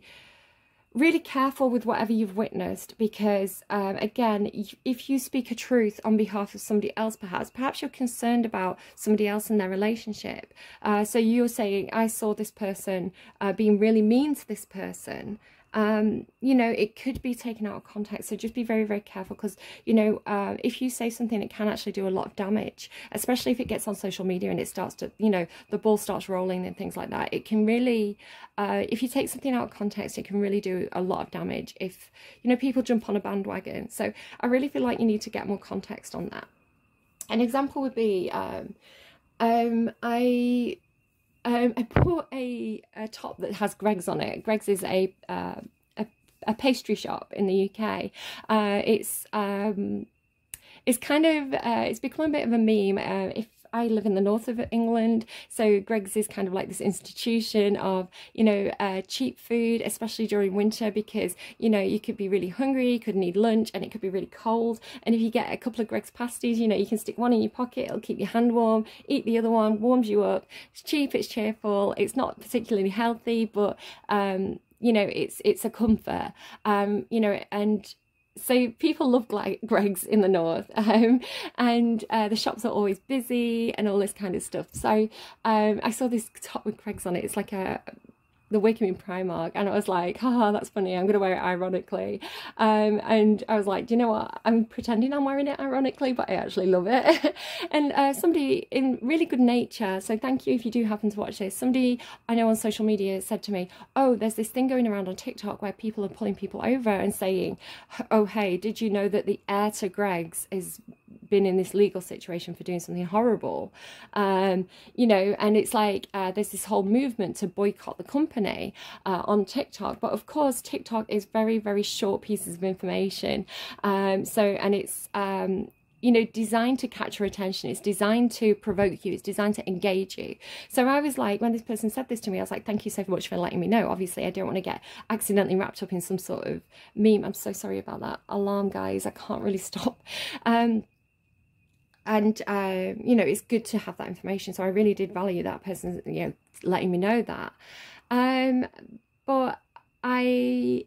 really careful with whatever you've witnessed because um, again if you speak a truth on behalf of somebody else perhaps perhaps you're concerned about somebody else in their relationship. Uh, so you're saying i saw this person uh, being really mean to this person um, you know, it could be taken out of context. So just be very, very careful because, you know, uh, if you say something, it can actually do a lot of damage, especially if it gets on social media and it starts to, you know, the ball starts rolling and things like that. It can really, uh, if you take something out of context, it can really do a lot of damage if, you know, people jump on a bandwagon. So I really feel like you need to get more context on that. An example would be, um, um, I um, I bought a, a top that has Greggs on it. Greggs is a uh, a, a, pastry shop in the UK. Uh, it's um, it's kind of uh, it's become a bit of a meme. Uh, if I live in the north of England, so Greggs is kind of like this institution of, you know, uh, cheap food, especially during winter, because, you know, you could be really hungry, you could need lunch, and it could be really cold. And if you get a couple of Greggs pasties, you know, you can stick one in your pocket, it'll keep your hand warm, eat the other one, warms you up. It's cheap, it's cheerful, it's not particularly healthy, but, um, you know, it's it's a comfort, um, you know, and so people love Greggs in the north [laughs] um, and uh, the shops are always busy and all this kind of stuff. So um, I saw this top with Greggs on it. It's like a the Wickham in Primark and I was like, haha, that's funny, I'm to wear it ironically. Um, and I was like, do you know what, I'm pretending I'm wearing it ironically, but I actually love it. [laughs] and uh, somebody in really good nature, so thank you if you do happen to watch this, somebody I know on social media said to me, oh, there's this thing going around on TikTok where people are pulling people over and saying, oh, hey, did you know that the heir to Greggs is been in this legal situation for doing something horrible um, you know and it's like uh, there's this whole movement to boycott the company uh, on tiktok but of course tiktok is very very short pieces of information um, so and it's um, you know, designed to catch your attention. It's designed to provoke you. It's designed to engage you. So I was like, when this person said this to me, I was like, thank you so much for letting me know. Obviously, I don't want to get accidentally wrapped up in some sort of meme. I'm so sorry about that. Alarm, guys. I can't really [laughs] stop. Um, and uh, you know it's good to have that information. So i really did value that person you know letting me know that. Um but i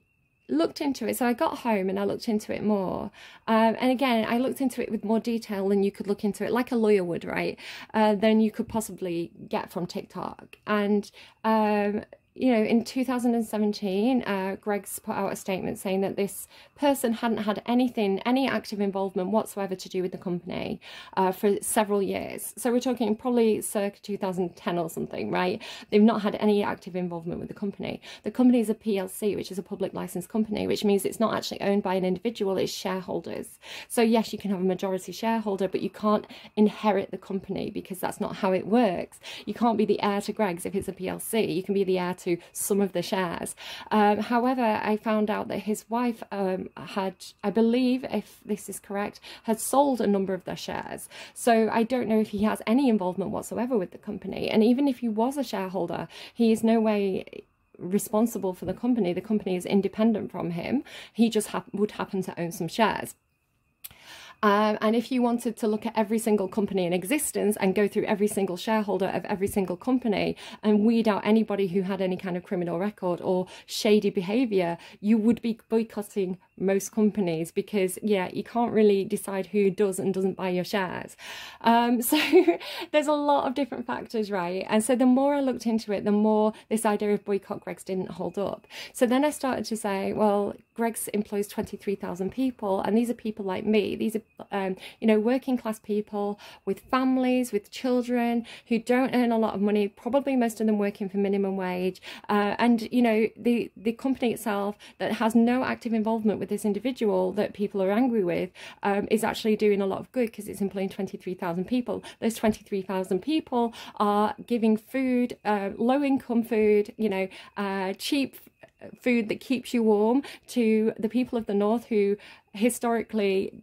looked into it. So i got home and i looked into it more. Um, and again i looked into it with more detail than you could look into it like a lawyer would right? Uh, than you could possibly get from tiktok. And um, you know, in 2017, uh, Greggs put out a statement saying that this person hadn't had anything, any active involvement whatsoever to do with the company uh, for several years. So we're talking probably circa 2010 or something, right? They've not had any active involvement with the company. The company is a PLC, which is a public license company, which means it's not actually owned by an individual, it's shareholders. So yes, you can have a majority shareholder, but you can't inherit the company because that's not how it works. You can't be the heir to Greggs if it's a PLC. You can be the heir to some of the shares. Um, however, I found out that his wife um, had, I believe, if this is correct, had sold a number of their shares. So I don't know if he has any involvement whatsoever with the company. And even if he was a shareholder, he is no way responsible for the company. The company is independent from him. He just ha would happen to own some shares. Um, and if you wanted to look at every single company in existence and go through every single shareholder of every single company and weed out anybody who had any kind of criminal record or shady behavior, you would be boycotting most companies because yeah you can't really decide who does and doesn't buy your shares. Um, [laughs] so there's a lot of different factors right? And so the more i looked into it the more this idea of boycott greggs didn't hold up. So then i started to say well greggs employs 23000 people and these are people like me. These are um, you know working class people with families with children who don't earn a lot of money probably most of them working for minimum wage. Uh, and you know the the company itself that has no active involvement with this individual that people are angry with um, is actually doing a lot of good because it's employing 23,000 people. Those 23,000 people are giving food, uh, low income food, you know, uh, cheap food that keeps you warm to the people of the north who historically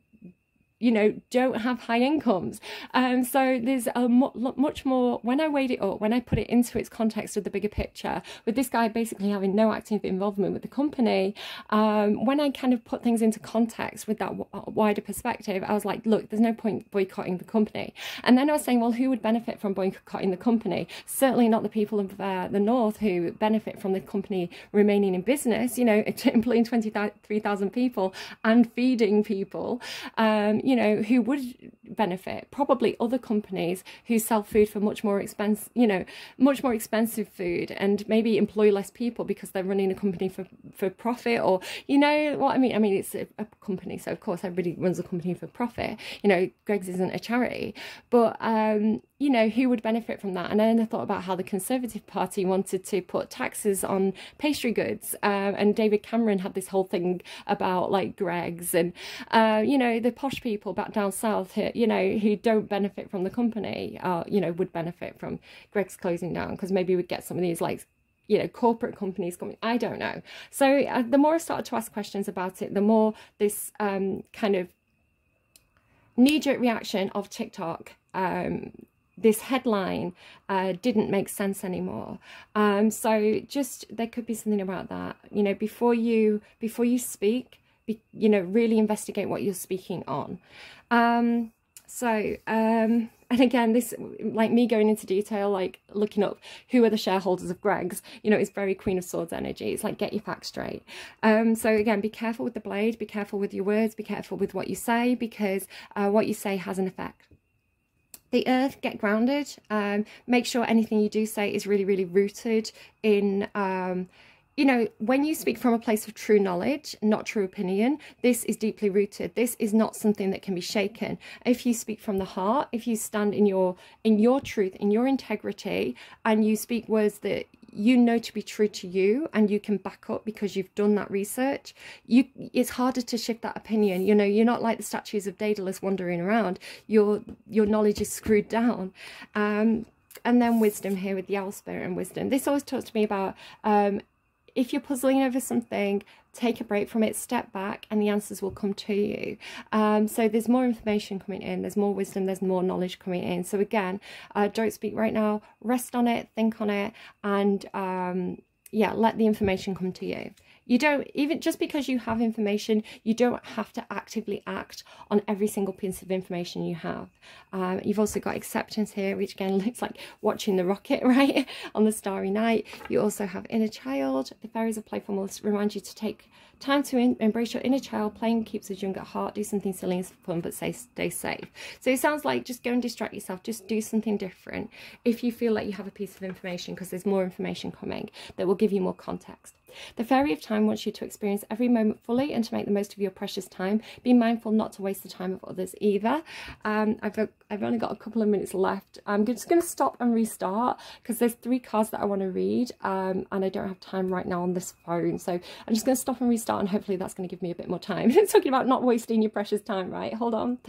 you know don't have high incomes. Um so there's a mu much more when i weighed it up when i put it into its context of the bigger picture with this guy basically having no active involvement with the company um when i kind of put things into context with that wider perspective i was like look there's no point boycotting the company. And then i was saying well who would benefit from boycotting the company? Certainly not the people of uh, the north who benefit from the company remaining in business you know [laughs] employing 23,000 people and feeding people. Um you know, who would benefit? Probably other companies who sell food for much more expensive, you know, much more expensive food and maybe employ less people because they're running a company for, for profit or, you know what I mean? I mean, it's a, a company. So of course everybody runs a company for profit. You know, Greggs isn't a charity, but, um, you know, who would benefit from that? And then I thought about how the Conservative Party wanted to put taxes on pastry goods. Uh, and David Cameron had this whole thing about like Greggs and, uh, you know, the posh people back down south here, you know, who don't benefit from the company, uh, you know, would benefit from Greggs closing down because maybe we'd get some of these like you know corporate companies coming i don't know so uh, the more i started to ask questions about it the more this um, kind of knee-jerk reaction of tiktok um, this headline uh, didn't make sense anymore. Um, so just there could be something about that. You know, before you before you speak, be, you know, really investigate what you're speaking on. Um, so, um, [laughs] and again, this, like me going into detail, like looking up who are the shareholders of Greggs. you know, it's very Queen of Swords energy. It's like, get your facts straight. Um, so again, be careful with the blade, be careful with your words, be careful with what you say, because uh, what you say has an effect the earth get grounded um, make sure anything you do say is really really rooted in um, you know when you speak from a place of true knowledge not true opinion this is deeply rooted. This is not something that can be shaken. If you speak from the heart if you stand in your in your truth in your integrity and you speak words that you know to be true to you and you can back up because you've done that research you it's harder to shift that opinion. You know you're not like the statues of daedalus wandering around. Your your knowledge is screwed down. Um and then wisdom here with the owl spirit and wisdom. This always talks to me about um if you're puzzling over something, take a break from it, step back, and the answers will come to you. Um, so there's more information coming in, there's more wisdom, there's more knowledge coming in. So again, uh, don't speak right now, rest on it, think on it, and um, yeah, let the information come to you. You don't, even just because you have information, you don't have to actively act on every single piece of information you have. Um, you've also got acceptance here, which again [laughs] looks like watching the rocket, [laughs] right, on the starry night. You also have inner child. The fairies of playfulness remind you to take time to embrace your inner child. Playing keeps us young at heart. Do something silly and fun, but stay, stay safe. So it sounds like just go and distract yourself. Just do something different if you feel like you have a piece of information because there's more information coming that will give you more context. The Fairy of Time wants you to experience every moment fully and to make the most of your precious time. Be mindful not to waste the time of others either. Um, I've, I've only got a couple of minutes left. I'm just going to stop and restart because there's three cards that I want to read um, and I don't have time right now on this phone. So I'm just going to stop and restart and hopefully that's going to give me a bit more time. [laughs] Talking about not wasting your precious time, right? Hold on.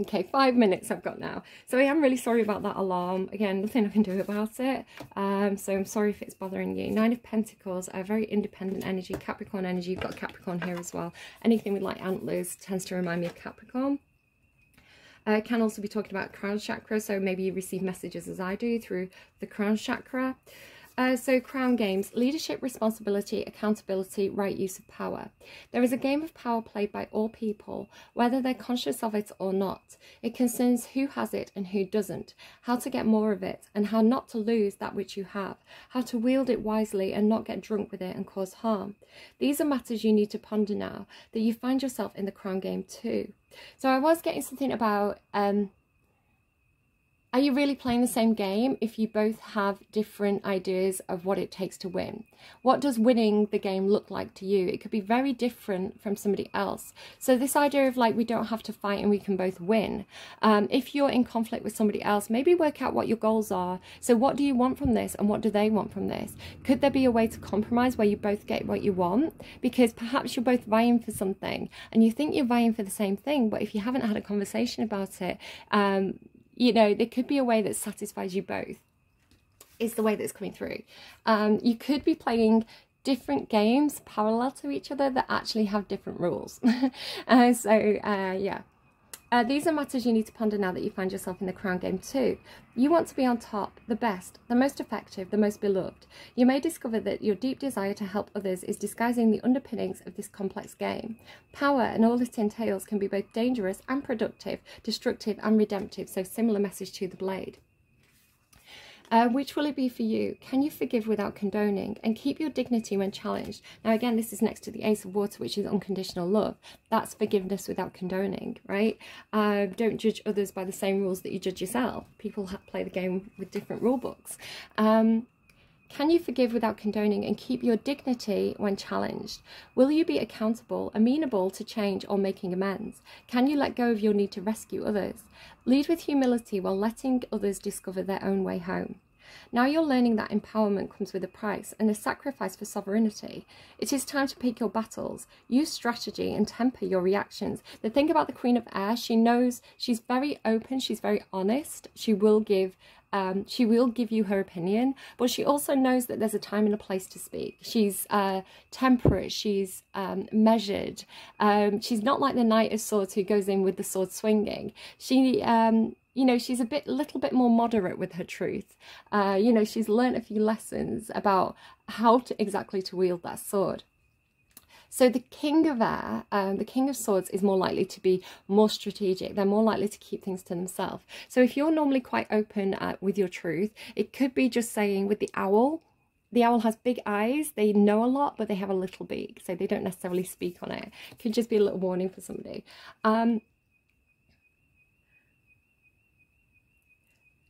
Okay, five minutes I've got now. So I am really sorry about that alarm. Again, nothing I can do about it. Um, so I'm sorry if it's bothering you. Nine of Pentacles, a very independent energy, Capricorn energy. You've got Capricorn here as well. Anything with like antlers tends to remind me of Capricorn. Uh, can also be talking about crown chakra, so maybe you receive messages as I do through the crown chakra. Uh, so, Crown Games leadership, responsibility, accountability, right use of power. There is a game of power played by all people, whether they're conscious of it or not. It concerns who has it and who doesn't, how to get more of it, and how not to lose that which you have, how to wield it wisely and not get drunk with it and cause harm. These are matters you need to ponder now that you find yourself in the Crown Game too. So, I was getting something about. Um, are you really playing the same game if you both have different ideas of what it takes to win? What does winning the game look like to you? It could be very different from somebody else. So this idea of like we don't have to fight and we can both win. Um, if you're in conflict with somebody else, maybe work out what your goals are. So what do you want from this and what do they want from this? Could there be a way to compromise where you both get what you want? Because perhaps you're both vying for something and you think you're vying for the same thing, but if you haven't had a conversation about it, um, you know, there could be a way that satisfies you both, is the way that's coming through. Um, you could be playing different games parallel to each other that actually have different rules. [laughs] uh, so, uh, yeah. Uh, these are matters you need to ponder now that you find yourself in the crown game too. You want to be on top, the best, the most effective, the most beloved. You may discover that your deep desire to help others is disguising the underpinnings of this complex game. Power and all it entails can be both dangerous and productive, destructive and redemptive, so similar message to the blade. Uh, which will it be for you? Can you forgive without condoning and keep your dignity when challenged? Now, again, this is next to the Ace of Water, which is unconditional love. That's forgiveness without condoning, right? Uh, don't judge others by the same rules that you judge yourself. People play the game with different rule books. Um, can you forgive without condoning and keep your dignity when challenged? Will you be accountable, amenable to change or making amends? Can you let go of your need to rescue others? Lead with humility while letting others discover their own way home. Now you're learning that empowerment comes with a price and a sacrifice for sovereignty. It is time to pick your battles, use strategy and temper your reactions. The thing about the Queen of Air, she knows she's very open, she's very honest, she will give um, she will give you her opinion, but she also knows that there's a time and a place to speak. She's uh, temperate, she's um, measured. Um, she's not like the Knight of Swords who goes in with the sword swinging. She, um, you know, she's a bit, little bit more moderate with her truth. Uh, you know, she's learned a few lessons about how to exactly to wield that sword. So the King of Air, um, the King of Swords is more likely to be more strategic. They're more likely to keep things to themselves. So if you're normally quite open uh, with your truth, it could be just saying with the owl, the owl has big eyes. They know a lot, but they have a little beak. So they don't necessarily speak on it. It Could just be a little warning for somebody. Um,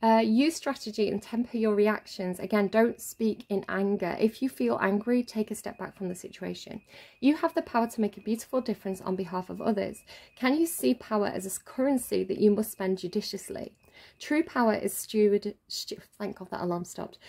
Uh, use strategy and temper your reactions. Again, don't speak in anger. If you feel angry, take a step back from the situation. You have the power to make a beautiful difference on behalf of others. Can you see power as a currency that you must spend judiciously? True power is steward. Stu thank God that alarm stopped.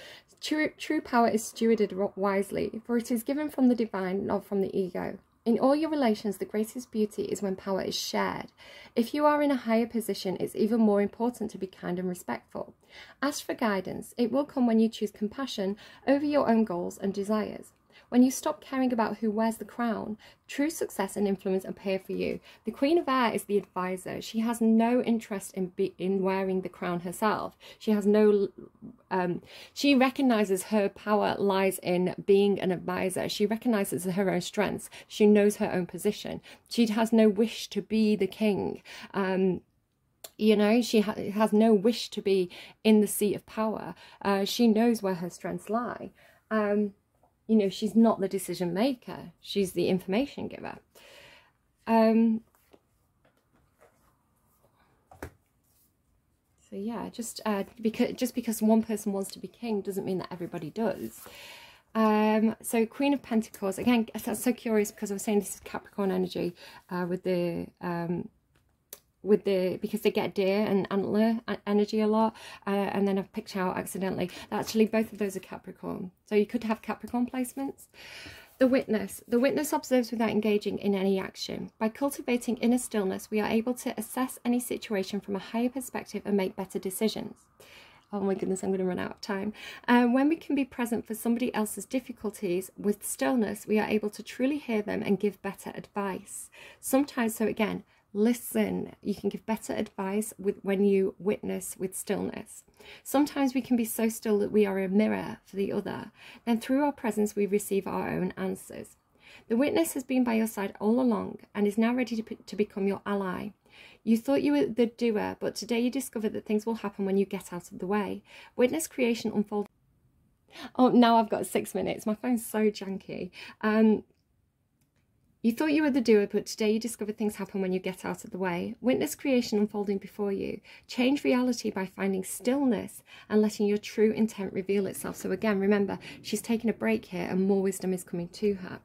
True, true power is stewarded wisely, for it is given from the divine, not from the ego. In all your relations, the greatest beauty is when power is shared. If you are in a higher position, it's even more important to be kind and respectful. Ask for guidance. It will come when you choose compassion over your own goals and desires. When you stop caring about who wears the crown, true success and influence appear for you. The Queen of Air is the advisor. She has no interest in be, in wearing the crown herself. She has no um, she recognizes her power lies in being an advisor. She recognizes her own strengths. She knows her own position. She has no wish to be the king. Um, you know, she ha has no wish to be in the seat of power. Uh, she knows where her strengths lie. Um, you know, she's not the decision maker. She's the information giver. Um, so yeah, just uh, because just because one person wants to be king doesn't mean that everybody does. Um, so Queen of Pentacles, again, that's so curious because I was saying this is Capricorn energy uh, with the um, with the because they get deer and antler energy a lot uh, and then I've picked out accidentally. Actually both of those are Capricorn. So you could have Capricorn placements. The witness the witness observes without engaging in any action. By cultivating inner stillness we are able to assess any situation from a higher perspective and make better decisions. Oh my goodness, I'm going to run out of time. Um, when we can be present for somebody else's difficulties with stillness, we are able to truly hear them and give better advice. Sometimes, so again, listen. You can give better advice with when you witness with stillness. Sometimes we can be so still that we are a mirror for the other. Then through our presence, we receive our own answers. The witness has been by your side all along and is now ready to, to become your ally. You thought you were the doer, but today you discover that things will happen when you get out of the way. Witness creation unfold. Oh, now I've got six minutes. My phone's so janky. Um, you thought you were the doer, but today you discover things happen when you get out of the way. Witness creation unfolding before you. Change reality by finding stillness and letting your true intent reveal itself. So, again, remember, she's taking a break here and more wisdom is coming to her.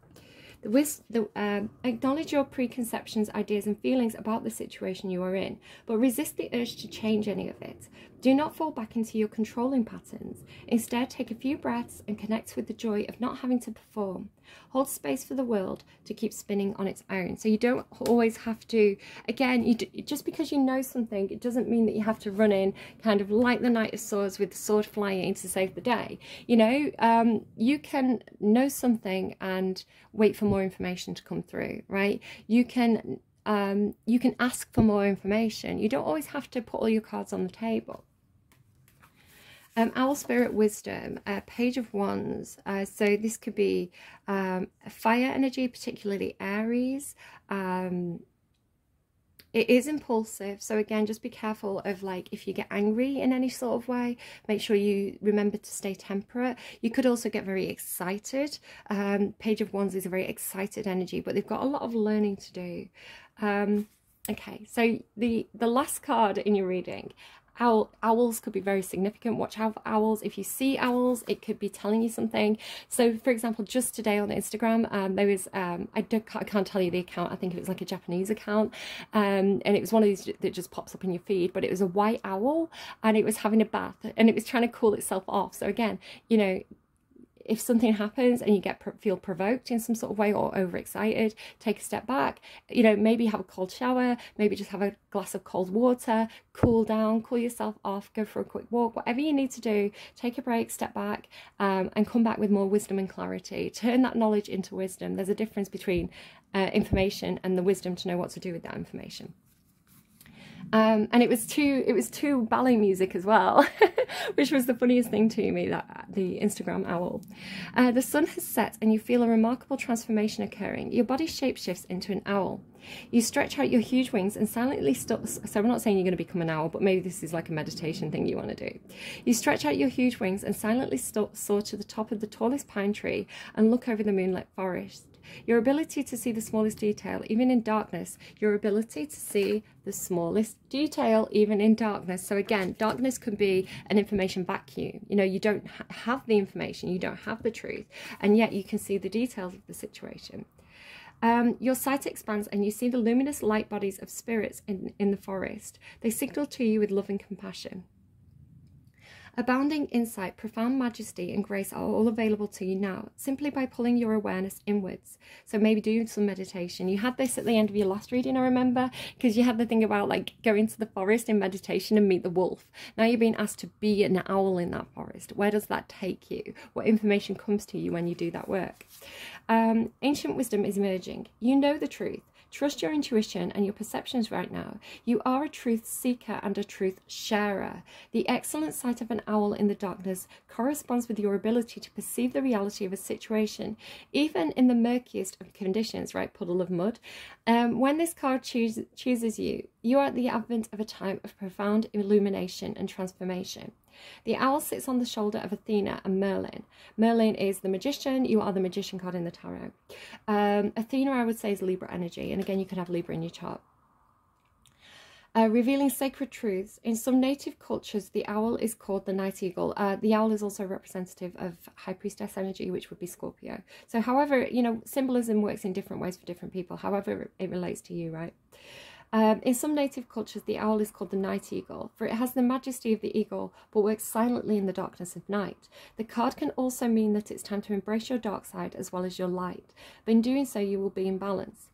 The, the um, acknowledge your preconceptions, ideas, and feelings about the situation you are in, but resist the urge to change any of it. Do not fall back into your controlling patterns. Instead, take a few breaths and connect with the joy of not having to perform. Hold space for the world to keep spinning on its own. So you don't always have to, again, you do, just because you know something, it doesn't mean that you have to run in kind of like the Knight of Swords with the sword flying to save the day. You know, um, you can know something and wait for more information to come through, right? You can um, you can ask for more information. You don't always have to put all your cards on the table. Um, Owl Spirit Wisdom, uh, Page of Wands. Uh, so this could be um, fire energy, particularly Aries. Um, it is impulsive. So again, just be careful of like if you get angry in any sort of way, make sure you remember to stay temperate. You could also get very excited. Um, Page of Wands is a very excited energy, but they've got a lot of learning to do. Um, okay, so the, the last card in your reading Owl, owls could be very significant. Watch out for owls. If you see owls, it could be telling you something. So, for example, just today on Instagram, um, there was, um, I, don't, I can't tell you the account, I think it was like a Japanese account, um, and it was one of these that just pops up in your feed, but it was a white owl and it was having a bath and it was trying to cool itself off. So, again, you know, if something happens and you get feel provoked in some sort of way or overexcited, take a step back. You know, maybe have a cold shower, maybe just have a glass of cold water, cool down, cool yourself off, go for a quick walk, whatever you need to do. Take a break, step back, um, and come back with more wisdom and clarity. Turn that knowledge into wisdom. There's a difference between uh, information and the wisdom to know what to do with that information. Um, and it was to it was to ballet music as well, [laughs] which was the funniest thing to me. That the Instagram owl. Uh, the sun has set, and you feel a remarkable transformation occurring. Your body shapeshifts into an owl. You stretch out your huge wings and silently stop. So I'm not saying you're going to become an owl, but maybe this is like a meditation thing you want to do. You stretch out your huge wings and silently soar to the top of the tallest pine tree and look over the moonlit forest. Your ability to see the smallest detail, even in darkness, your ability to see the smallest detail, even in darkness. So again, darkness can be an information vacuum. You know, you don't ha have the information, you don't have the truth, and yet you can see the details of the situation. Um, your sight expands and you see the luminous light bodies of spirits in, in the forest. They signal to you with love and compassion. Abounding insight, profound majesty, and grace are all available to you now simply by pulling your awareness inwards. So maybe do some meditation. You had this at the end of your last reading, I remember, because you had the thing about like going to the forest in meditation and meet the wolf. Now you're being asked to be an owl in that forest. Where does that take you? What information comes to you when you do that work? Um, ancient wisdom is emerging. You know the truth. Trust your intuition and your perceptions right now. You are a truth seeker and a truth sharer. The excellent sight of an owl in the darkness corresponds with your ability to perceive the reality of a situation, even in the murkiest of conditions, right? Puddle of mud. Um, when this card choose, chooses you, you are at the advent of a time of profound illumination and transformation. The owl sits on the shoulder of Athena and Merlin. Merlin is the magician. You are the magician card in the tarot. Um, Athena, I would say, is Libra energy. And again, you can have Libra in your chart. Uh, revealing sacred truths. In some native cultures, the owl is called the night eagle. Uh, the owl is also representative of high priestess energy, which would be Scorpio. So, however, you know, symbolism works in different ways for different people, however it relates to you, right? Um, in some native cultures, the owl is called the night eagle, for it has the majesty of the eagle but works silently in the darkness of night. The card can also mean that it's time to embrace your dark side as well as your light, but in doing so, you will be in balance.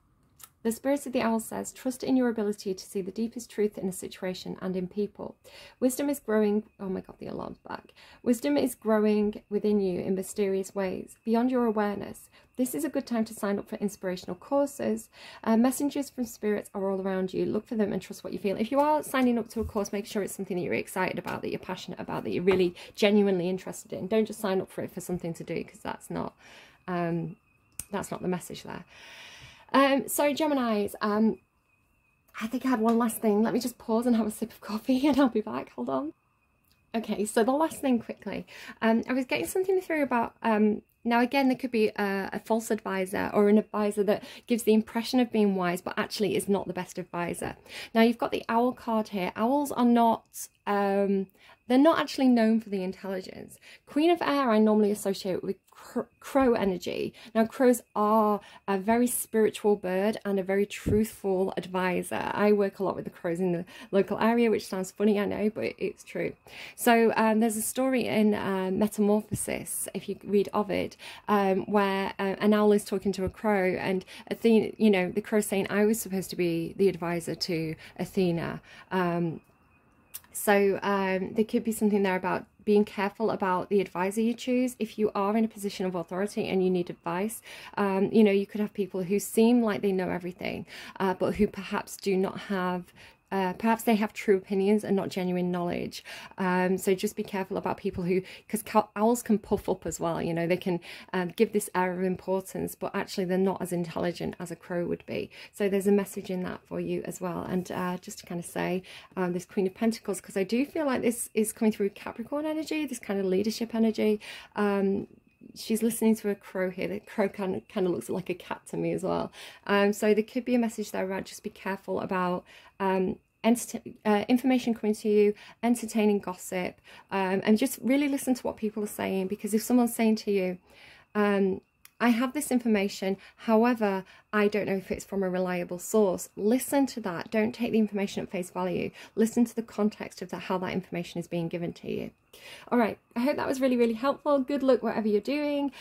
The Spirit of the Owl says, trust in your ability to see the deepest truth in a situation and in people. Wisdom is growing. Oh my God, the alarm's back. Wisdom is growing within you in mysterious ways, beyond your awareness. This is a good time to sign up for inspirational courses. Uh, messengers from spirits are all around you. Look for them and trust what you feel. If you are signing up to a course, make sure it's something that you're excited about, that you're passionate about, that you're really genuinely interested in. Don't just sign up for it for something to do because that's not um, that's not the message there. Um, so Geminis, um, I think I had one last thing. Let me just pause and have a sip of coffee [laughs] and I'll be back. Hold on. Okay, so the last thing quickly. Um, I was getting something through about um, now, again, there could be a, a, false advisor or an advisor that gives the impression of being wise, but actually is not the best advisor. Now, you've got the owl card here. Owls are not, um, they're not actually known for the intelligence. Queen of Air, I normally associate with crow energy. Now, crows are a very spiritual bird and a very truthful advisor. I work a lot with the crows in the local area, which sounds funny, I know, but it's true. So um, there's a story in uh, Metamorphosis, if you read Ovid, um, where uh, an owl is talking to a crow, and Athena, you know, the crow saying, I was supposed to be the advisor to Athena. Um, so um, there could be something there about being careful about the advisor you choose. If you are in a position of authority and you need advice, um, you know, you could have people who seem like they know everything, uh, but who perhaps do not have uh, perhaps they have true opinions and not genuine knowledge. Um, so just be careful about people who, because owls can puff up as well, you know, they can um, give this air of importance, but actually they're not as intelligent as a crow would be. So there's a message in that for you as well. And uh, just to kind of say, um, this Queen of Pentacles, because I do feel like this is coming through Capricorn energy, this kind of leadership energy. Um, she's listening to a crow here. The crow kind of, kind of looks like a cat to me as well. Um, so there could be a message there about just be careful about um, uh, information coming to you, entertaining gossip, um, and just really listen to what people are saying. Because if someone's saying to you, um, I have this information, however, I don't know if it's from a reliable source. Listen to that. Don't take the information at face value. Listen to the context of the, how that information is being given to you. All right, I hope that was really, really helpful. Good luck whatever you're doing. And